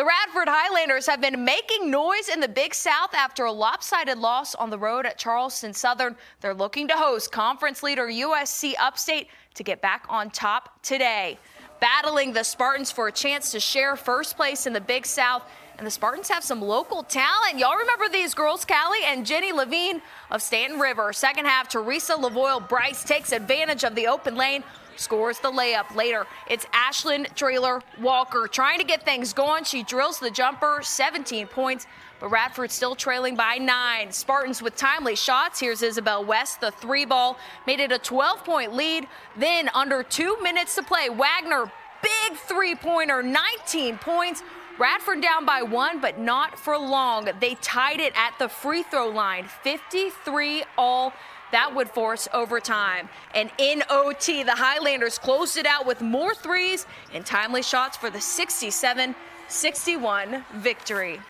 The Radford Highlanders have been making noise in the Big South after a lopsided loss on the road at Charleston Southern. They're looking to host conference leader USC Upstate to get back on top today. Battling the Spartans for a chance to share first place in the Big South. And the Spartans have some local talent. Y'all remember these girls, Callie and Jenny Levine of Staunton River. Second half, Teresa Lavoille Bryce takes advantage of the open lane scores the layup. Later, it's Ashlyn Trailer Walker trying to get things going. She drills the jumper, 17 points, but Radford still trailing by nine. Spartans with timely shots. Here's Isabel West. The three ball made it a 12 point lead. Then, under two minutes to play, Wagner, big three pointer, 19 points. Radford down by one, but not for long. They tied it at the free throw line, 53 all. That would force overtime. And in OT, the Highlanders closed it out with more threes and timely shots for the 67 61 victory.